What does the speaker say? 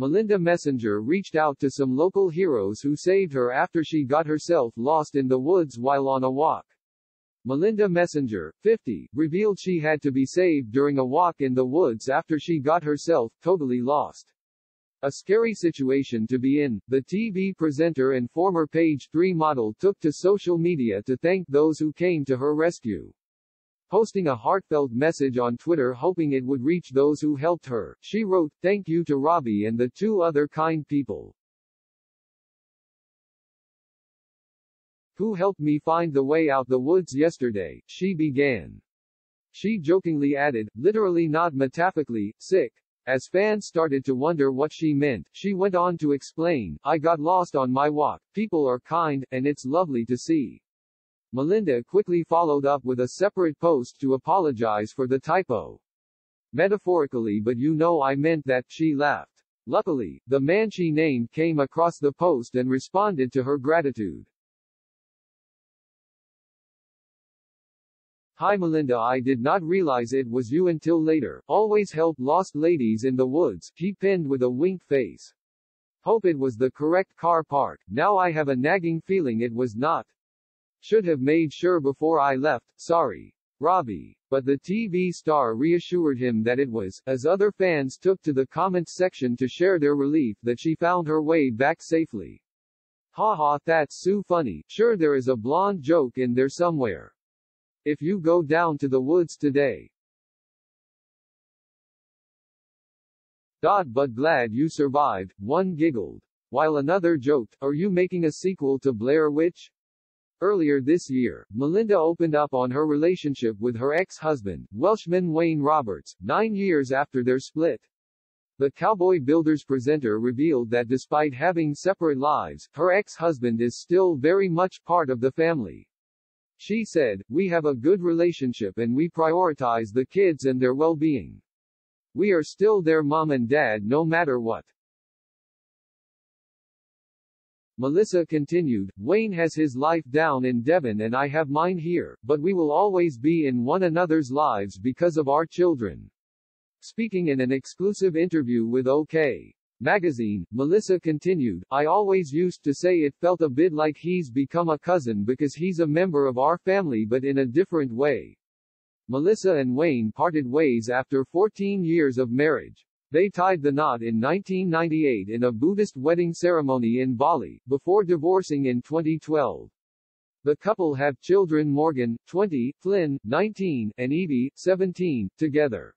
Melinda Messenger reached out to some local heroes who saved her after she got herself lost in the woods while on a walk. Melinda Messenger, 50, revealed she had to be saved during a walk in the woods after she got herself totally lost. A scary situation to be in, the TV presenter and former Page 3 model took to social media to thank those who came to her rescue. Posting a heartfelt message on Twitter hoping it would reach those who helped her, she wrote, Thank you to Robbie and the two other kind people. who helped me find the way out the woods yesterday, she began. She jokingly added, literally not metaphorically, sick. As fans started to wonder what she meant, she went on to explain, I got lost on my walk, people are kind, and it's lovely to see. Melinda quickly followed up with a separate post to apologize for the typo. Metaphorically but you know I meant that, she laughed. Luckily, the man she named came across the post and responded to her gratitude. Hi Melinda I did not realize it was you until later, always help lost ladies in the woods, he pinned with a wink face. Hope it was the correct car park, now I have a nagging feeling it was not. Should have made sure before I left, sorry. Robbie. But the TV star reassured him that it was, as other fans took to the comments section to share their relief that she found her way back safely. Haha that's so funny, sure there is a blonde joke in there somewhere. If you go down to the woods today. Dot but glad you survived, one giggled. While another joked, are you making a sequel to Blair Witch? Earlier this year, Melinda opened up on her relationship with her ex-husband, Welshman Wayne Roberts, nine years after their split. The Cowboy Builders presenter revealed that despite having separate lives, her ex-husband is still very much part of the family. She said, We have a good relationship and we prioritize the kids and their well-being. We are still their mom and dad no matter what. Melissa continued, Wayne has his life down in Devon and I have mine here, but we will always be in one another's lives because of our children. Speaking in an exclusive interview with OK magazine, Melissa continued, I always used to say it felt a bit like he's become a cousin because he's a member of our family but in a different way. Melissa and Wayne parted ways after 14 years of marriage. They tied the knot in 1998 in a Buddhist wedding ceremony in Bali, before divorcing in 2012. The couple have children Morgan, 20, Flynn, 19, and Evie, 17, together.